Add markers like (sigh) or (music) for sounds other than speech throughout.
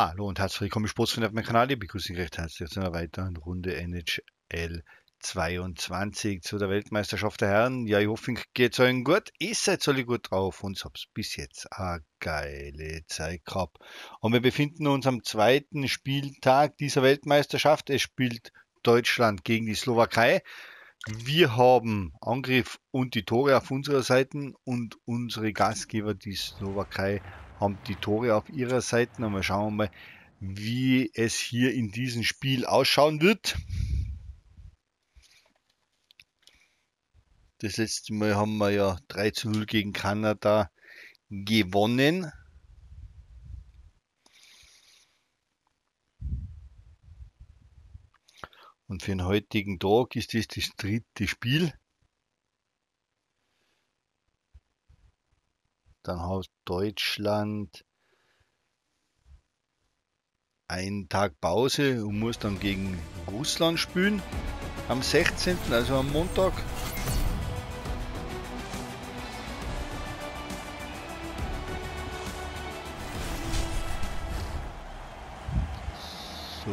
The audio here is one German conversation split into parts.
Hallo und herzlich willkommen, Sportsfreunde auf meinem Kanal. Ich begrüße Sie recht herzlich zu einer weiteren Runde NHL 22 zu der Weltmeisterschaft der Herren. Ja, ich hoffe, geht es euch gut. Ich seid alle gut drauf und hab's bis jetzt eine geile Zeit gehabt. Und wir befinden uns am zweiten Spieltag dieser Weltmeisterschaft. Es spielt Deutschland gegen die Slowakei. Wir haben Angriff und die Tore auf unserer Seite und unsere Gastgeber, die Slowakei, haben die Tore auf ihrer Seite. Und wir schauen mal, wie es hier in diesem Spiel ausschauen wird. Das letzte Mal haben wir ja 3 zu 0 gegen Kanada gewonnen. Und für den heutigen Tag ist das das dritte Spiel. Dann hat Deutschland einen Tag Pause und muss dann gegen Russland spielen am 16., also am Montag. So.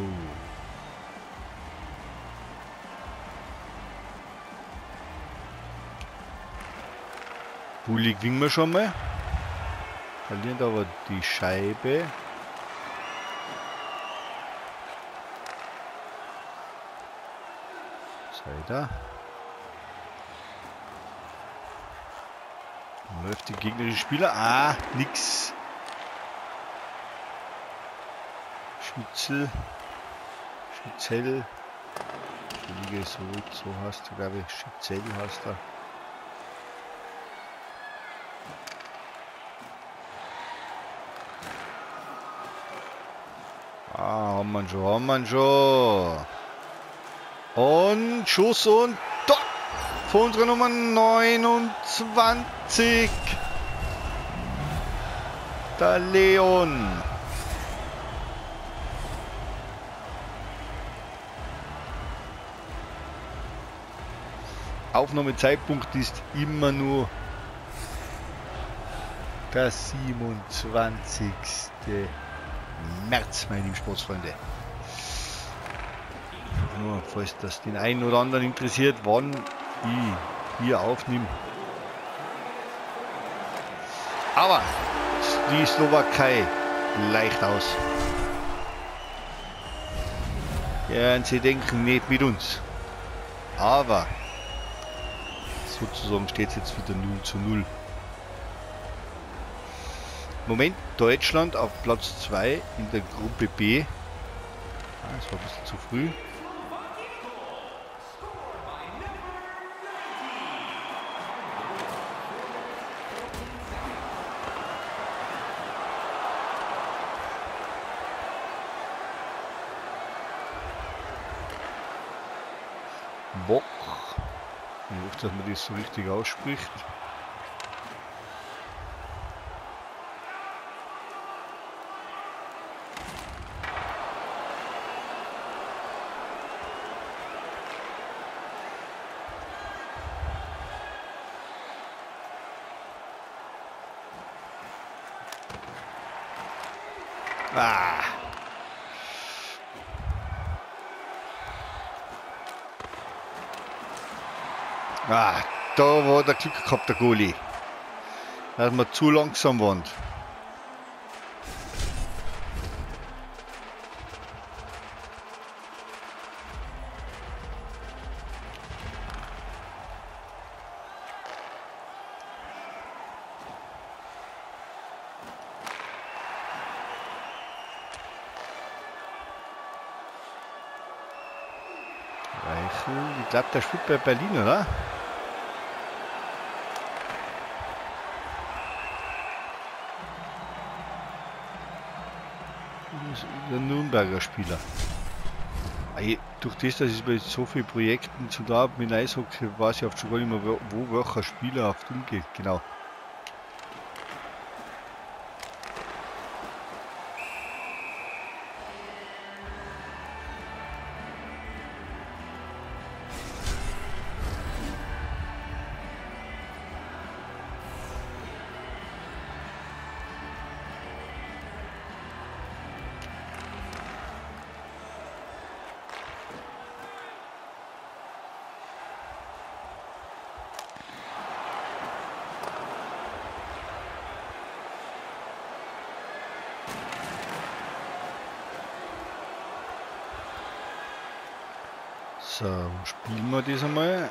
Bulli gewinnen wir schon mal. Verlieren aber die Scheibe. Seida. Läuft die gegnerische Spieler. Ah, nix. Schützel. Schützel. Liege so, so hast du, glaube ich. Schützel hast du. Wir schon. Und Schuss und Tor von unserer Nummer 29. Der Leon. Aufnahmezeitpunkt ist immer nur der 27. März, meine lieben Sportsfreunde. Nur falls das den einen oder anderen interessiert, wann ich hier aufnehme. Aber die Slowakei leicht aus. Ja, sie denken nicht mit uns. Aber sozusagen steht es jetzt wieder 0 zu 0. Moment Deutschland auf Platz 2 in der Gruppe B. Ah, das war ein bisschen zu früh. Bock. Ich hoffe, dass man das so richtig ausspricht. Ah. Ah, war der Glück gehabt, der Goalie. Dass wir zu langsam waren. Ich glaube, der spielt bei Berlin, oder? Der Nürnberger Spieler. Durch das, dass ich bei so vielen Projekten zu da mit Eishockey, weiß ich oft schon gar nicht mehr, wo, welcher Spieler oft umgeht. Genau. So, spielen wir das einmal.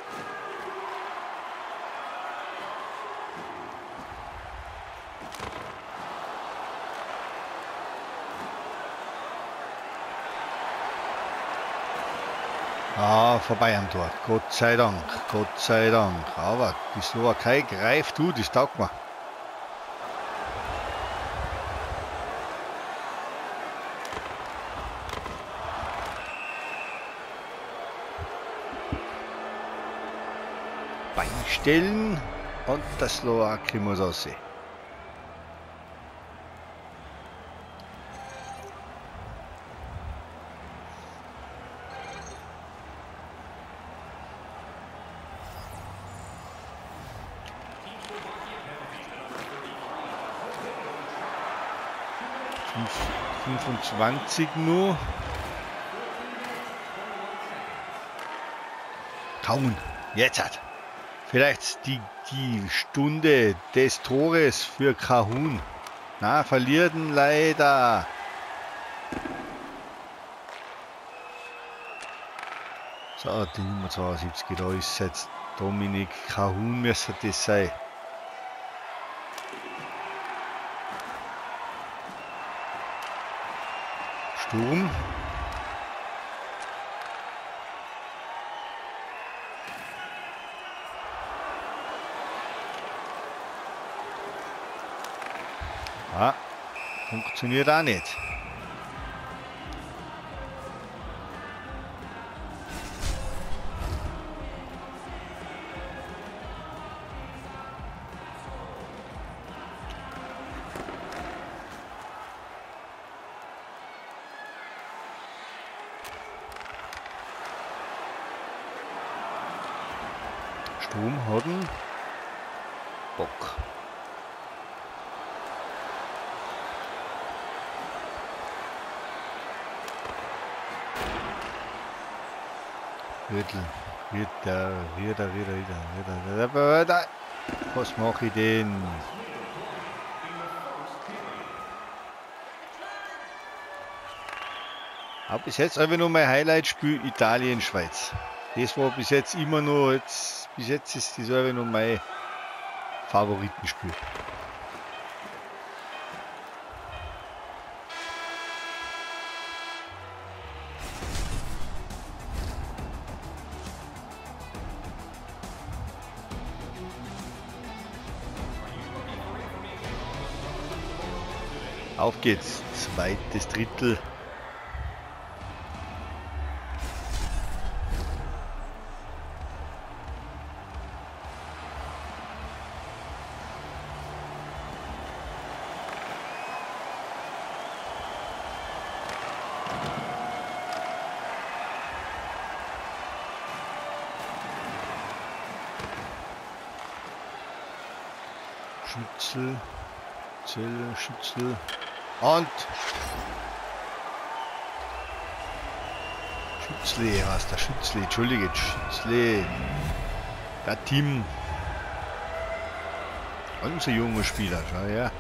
Ah, vorbei am Tor. Gott sei Dank, Gott sei Dank. Aber die Slowakei greift du, das taugt mir. Stellen und der Slowake muss aussehen. Fünf- 25 nur. Kaum. Jetzt hat. Vielleicht die, die Stunde des Tores für Kahun. Na, verlierten leider. So, die Nummer 72, da ist jetzt Dominik Kahun, müsste das sein. Sturm. Ah, funktioniert auch nicht. Was mache ich denn? Aber bis jetzt einfach nur mein Highlight-Spiel Italien-Schweiz. Das war bis jetzt immer nur, jetzt, bis jetzt ist das einfach nur mein Favoritenspiel. Auf geht's, zweites Drittel. Schützel, Zelle, Schützel und Schützle, was der Schützle, entschuldige, Schützle, der Team, unser junger Spieler, schau her.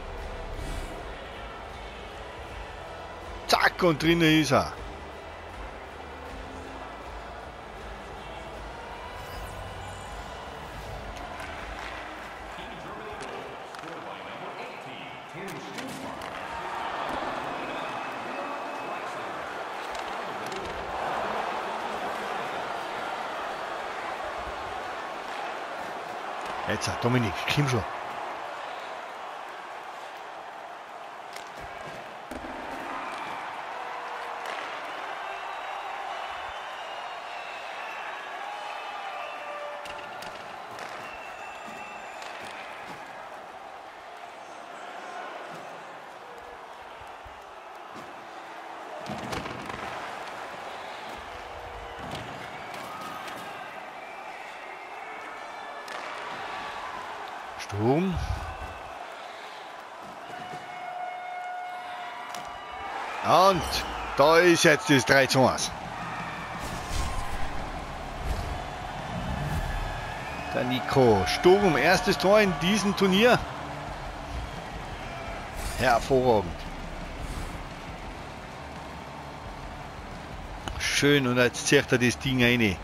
Zack, und drinnen ist er. Jetzt, Dominik, komm schon. Sturm. Und da ist jetzt das 3 zu 1. Der Nico. Sturm, erstes Tor in diesem Turnier. Hervorragend. Schön und jetzt zieht er das Ding rein.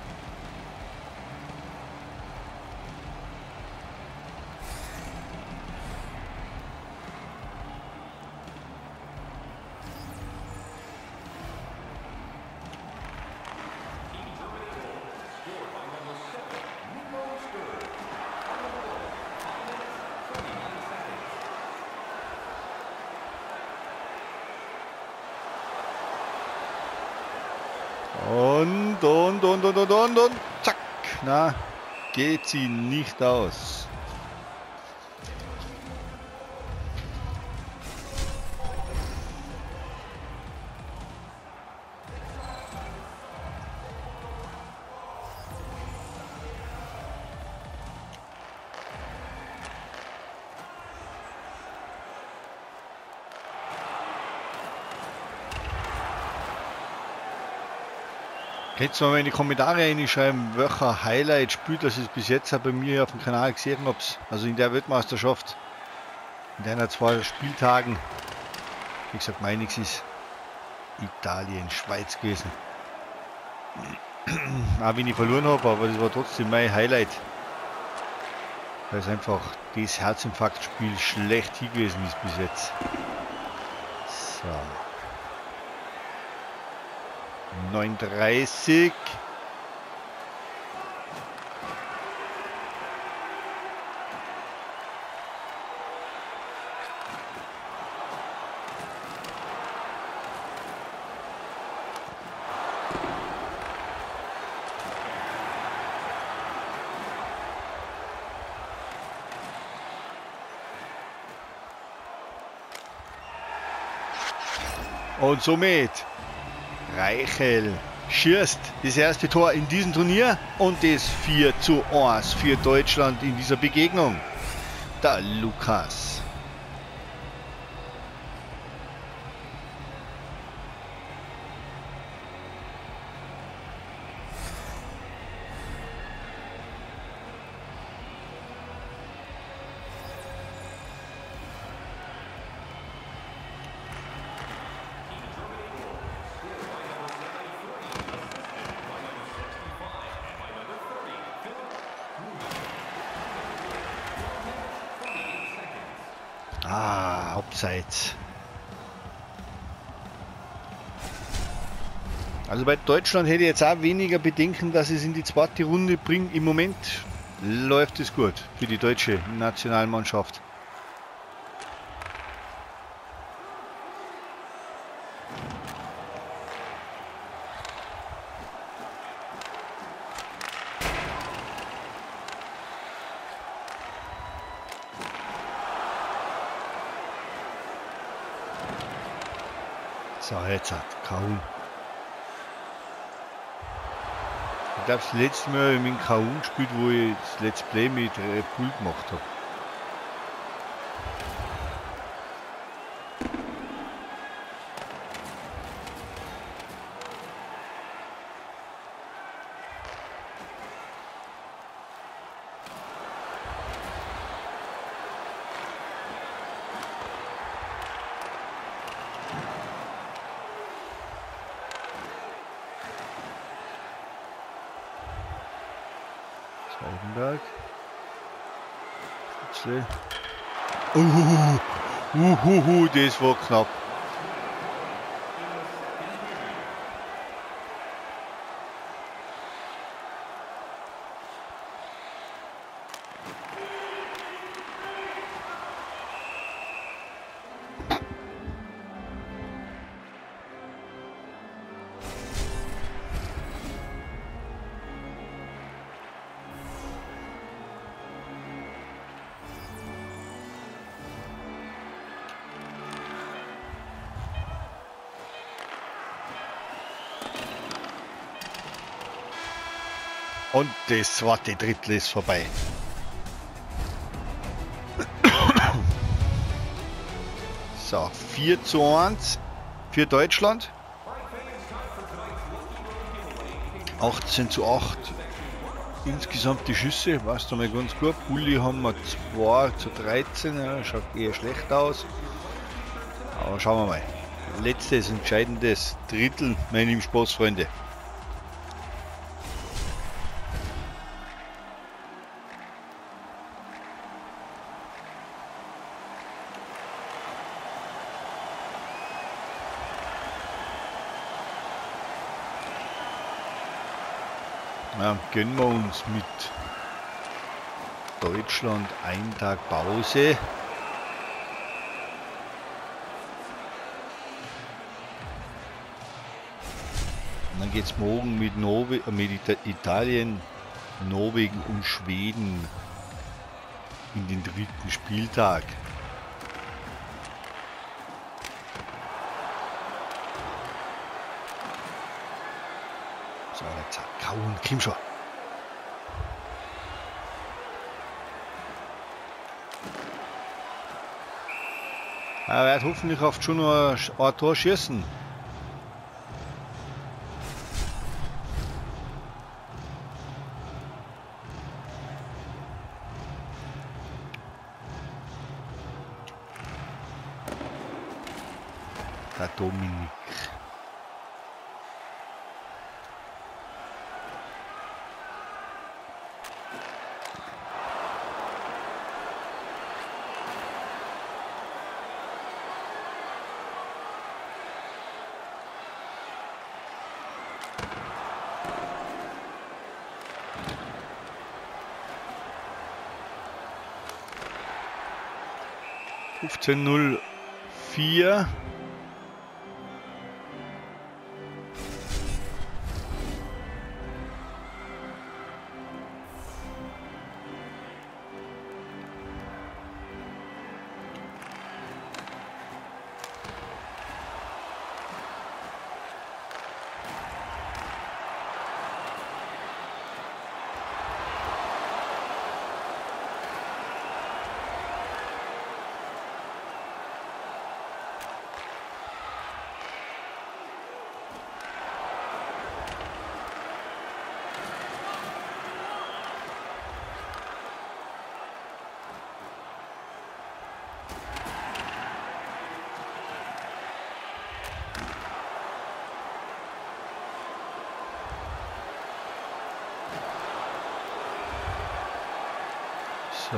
und, und, und, und, zack. Na, geht sie nicht aus. Könnt ihr mal in die Kommentare reinschreiben, welcher Highlight spielt das bis jetzt bei mir auf dem Kanal gesehen habt. Also in der Weltmeisterschaft. In deiner zwei Spieltagen. Wie gesagt, meiniges ist Italien, Schweiz gewesen. (clears throat) Auch wenn ich verloren habe, aber das war trotzdem mein Highlight. Weil es einfach das Herzinfarktspiel schlecht hier gewesen ist bis jetzt. 39. Und somit Reichel schießt das erste Tor in diesem Turnier und das 4 zu 1 für Deutschland in dieser Begegnung. Der Lukas. Ah, Abseits. Also bei Deutschland hätte ich jetzt auch weniger Bedenken, dass es in die zweite Runde bringt. Im Moment läuft es gut für die deutsche Nationalmannschaft. So, jetzt hat Kaun. Ich glaube, das letzte Mal habe ich mit Kaun gespielt, wo ich das Let's Play mit Red Bull gemacht habe. back. Let's see. Oeh, oeh, oeh, oeh, is wel knap. Und das zweite Drittel ist vorbei. (coughs) So, 4 zu 1 für Deutschland. 18 zu 8 insgesamt die Schüsse, war es mal ganz gut. Bulli haben wir 2 zu 13, ja, schaut eher schlecht aus. Aber schauen wir mal. Letztes entscheidendes Drittel, meine lieben Sportsfreunde. Ja, gönnen wir uns mit Deutschland einen Tag Pause. dann geht es morgen mit, Norwe äh, mit Italien, Norwegen und Schweden in den dritten Spieltag. So, kauen, komm schon. Er wird hoffentlich oft schon noch ein Tor schießen. Der Dominik. 15.04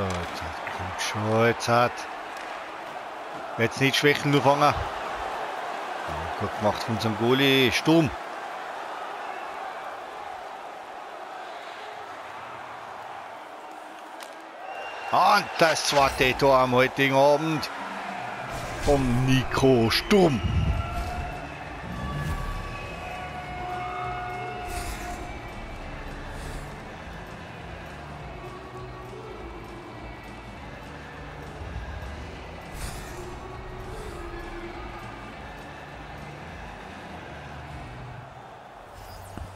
jetzt hat, kommt schon, jetzt. Jetzt nicht Schwächen nur fangen. Ja, gut gemacht von unserem Goalie. Sturm. Und das zweite Tor am heutigen Abend vom Nico Sturm.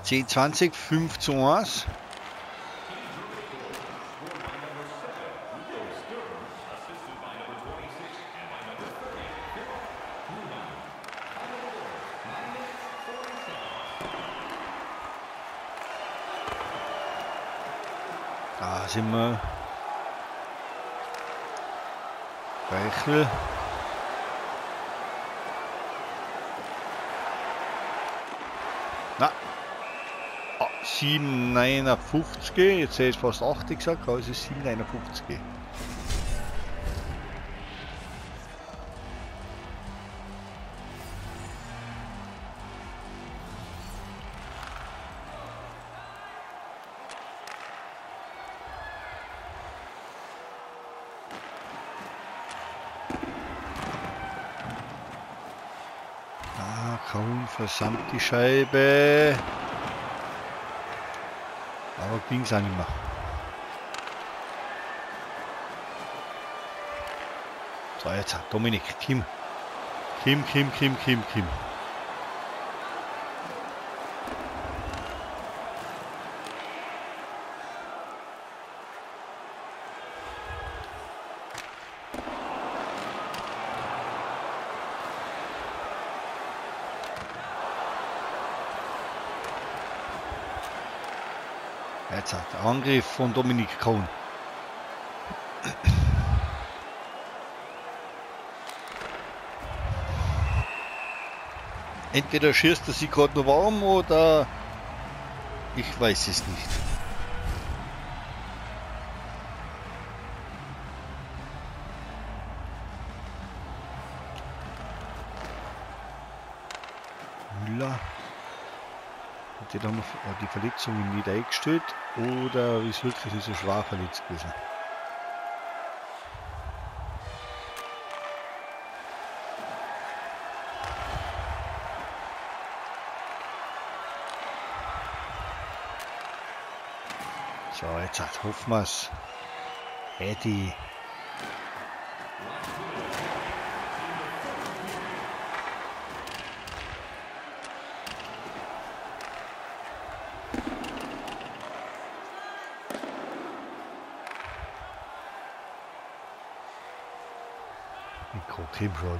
10, 20, 5 zu 1. Da sind wir. Reichel. Na, 7,59. Jetzt hätte ich fast 80 gesagt, aber es ist 7,59. Ah, kaum versammelt die Scheibe. Энэ лаг юм байна. За яца Доминик Ким. Ким Ким Ким Ким Ким. Der Angriff von Dominik Kohn. Entweder schießt er sich gerade noch warm oder ich weiß es nicht. Äh, die haben die Verletzungen nicht eingestellt oder ist wirklich so schwer verletzt gewesen. So, jetzt hoffen wir es. Eddie.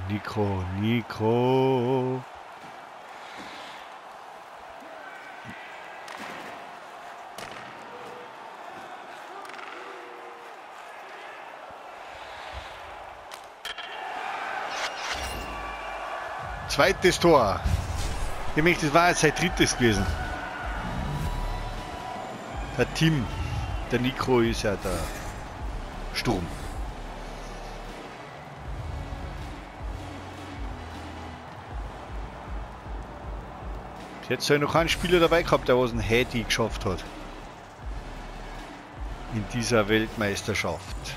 Nico, schon. Nico, Nico. Zweites Tor. Ich möchte, das war jetzt sein drittes gewesen. Der Tim, der Nico ist ja der Sturm. Jetzt soll noch keinen Spieler dabei gehabt, der was ein Hädi geschafft hat. In dieser Weltmeisterschaft.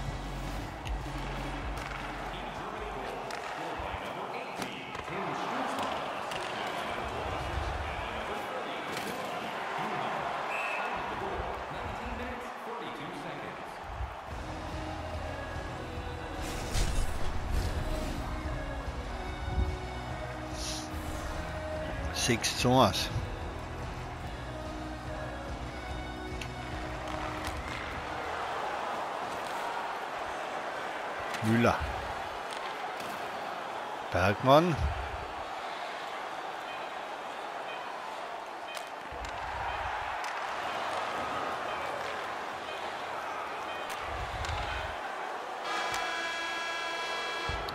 Sechs zu eins. Müller. Bergmann.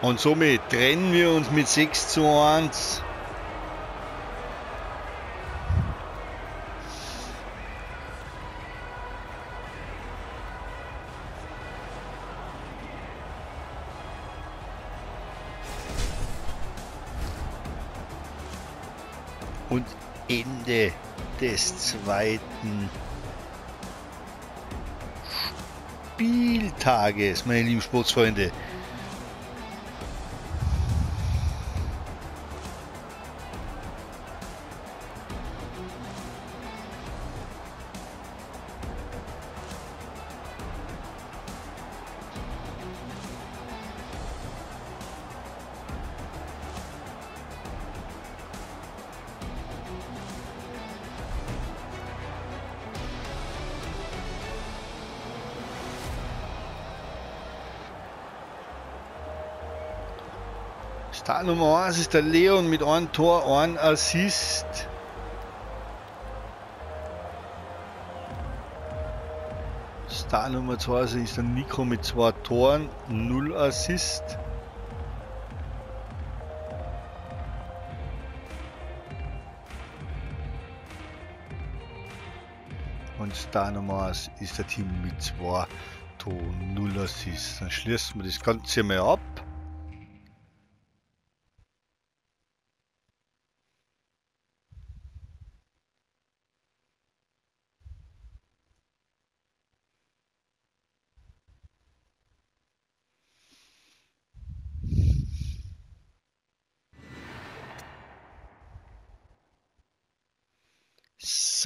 Und somit trennen wir uns mit 6 zu 1. Ende des zweiten Spieltages, meine lieben Sportsfreunde. Star Nummer 1 ist der Leon mit einem Tor, einem Assist. Star Nummer 2 ist der Nico mit zwei Toren, 0 Assist. Und Star Nummer 1 ist der Team mit zwei Toren, 0 Assist. Dann schließen wir das Ganze mal ab.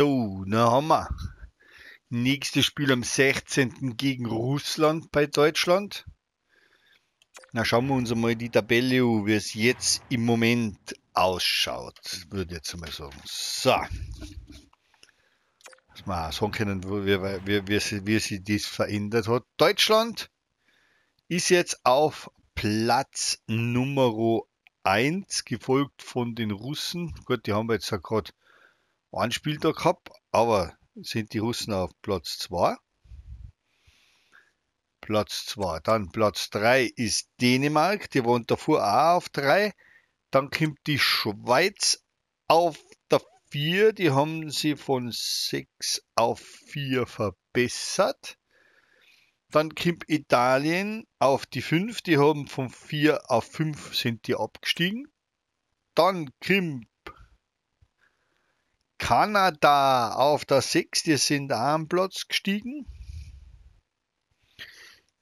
So, na haben wir. Nächstes Spiel am 16. gegen Russland bei Deutschland. Na schauen wir uns mal die Tabelle an, wie es jetzt im Moment ausschaut, würde ich jetzt mal sagen. So. Dass wir auch sagen können, wie, wie, wie, sie, wie sich das verändert hat. Deutschland ist jetzt auf Platz Nummer 1, gefolgt von den Russen. Gut, die haben wir jetzt ja gerade einen Spieltag gehabt, aber sind die Russen auf Platz 2. Platz 2. Dann Platz 3 ist Dänemark, die waren davor auch auf 3. Dann kommt die Schweiz auf der 4, die haben sie von 6 auf 4 verbessert. Dann kommt Italien auf die 5, die haben von 4 auf 5 sind die abgestiegen. Dann kommt Kanada auf der 6, die sind am Platz gestiegen.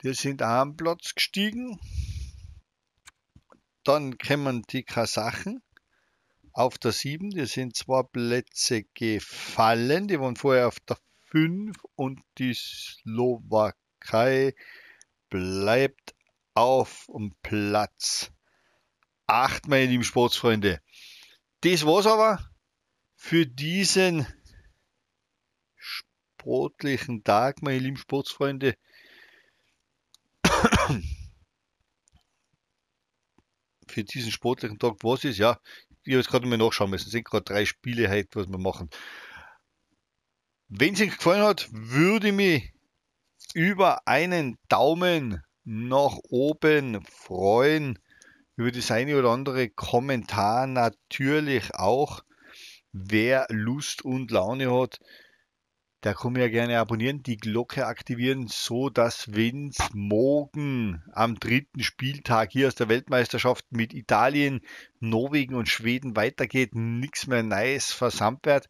Die sind am Platz gestiegen. Dann kommen die Kasachen auf der 7, die sind zwei Plätze gefallen, die waren vorher auf der 5 und die Slowakei bleibt auf dem Platz 8, meine lieben Sportsfreunde. Das war's aber für diesen sportlichen Tag, meine lieben Sportsfreunde. (coughs) für diesen sportlichen Tag, was ist, ja, ich habe jetzt gerade mal nachschauen müssen, es sind gerade drei Spiele heute, was wir machen. Wenn es euch gefallen hat, würde ich mich über einen Daumen nach oben freuen. Über das eine oder andere Kommentar natürlich auch. Wer Lust und Laune hat, der kann mir ja gerne abonnieren, die Glocke aktivieren, so dass wenn es morgen am dritten Spieltag hier aus der Weltmeisterschaft mit Italien, Norwegen und Schweden weitergeht, nichts mehr Neues versammelt wird.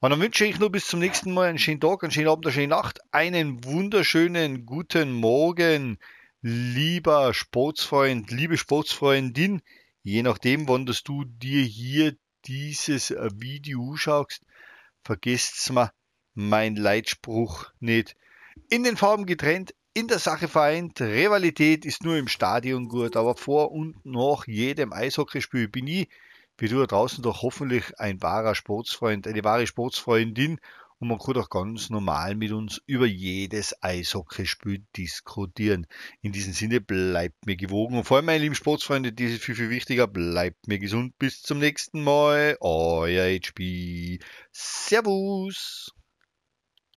Und dann wünsche ich nur bis zum nächsten Mal einen schönen Tag, einen schönen Abend, eine schöne Nacht, einen wunderschönen guten Morgen, lieber Sportsfreund, liebe Sportsfreundin, je nachdem, wann du dir hier dieses Video schaust, vergesst's mal mein Leitspruch nicht. In den Farben getrennt, in der Sache vereint. Rivalität ist nur im Stadion gut, aber vor und nach jedem Eishockeyspiel bin ich, wie du da draußen, doch hoffentlich ein wahrer Sportsfreund, eine wahre Sportsfreundin und man kann doch ganz normal mit uns über jedes Eishockeyspiel diskutieren. In diesem Sinne bleibt mir gewogen und vor allem, meine lieben Sportsfreunde, das ist viel, viel wichtiger, bleibt mir gesund. Bis zum nächsten Mal. Euer HB. Servus.